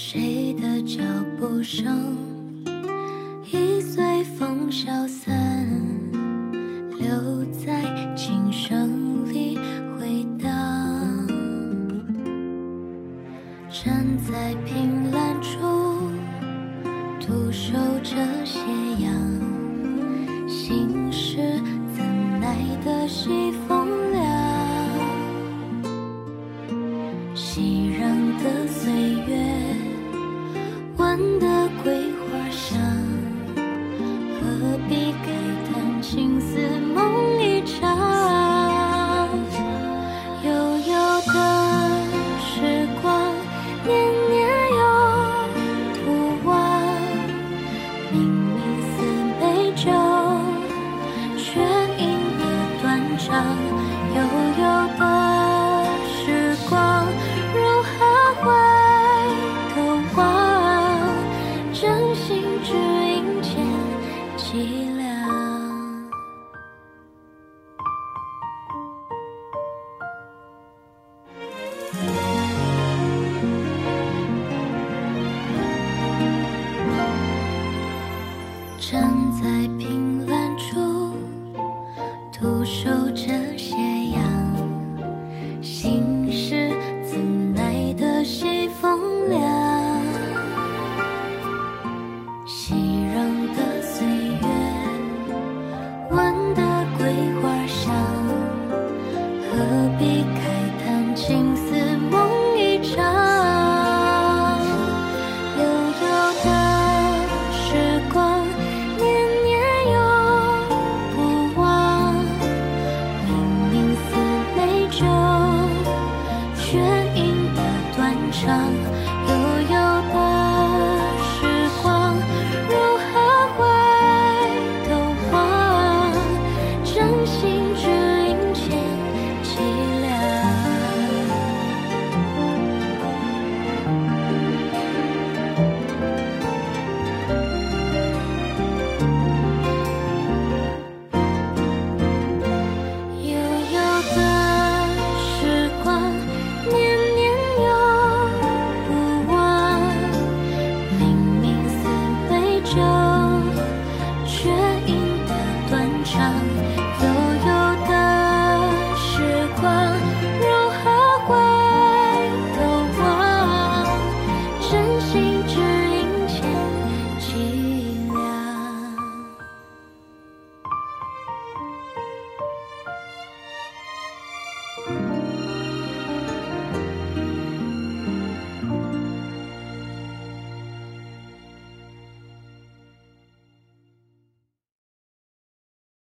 谁的脚步声，已随风消散，留在琴声里回荡。站在凭栏处，独守着斜阳，心事怎奈得西风凉？熙攘在凭栏处，独守着斜阳。心事怎奈得西风凉？熙攘的岁月，闻得桂花香，何必开？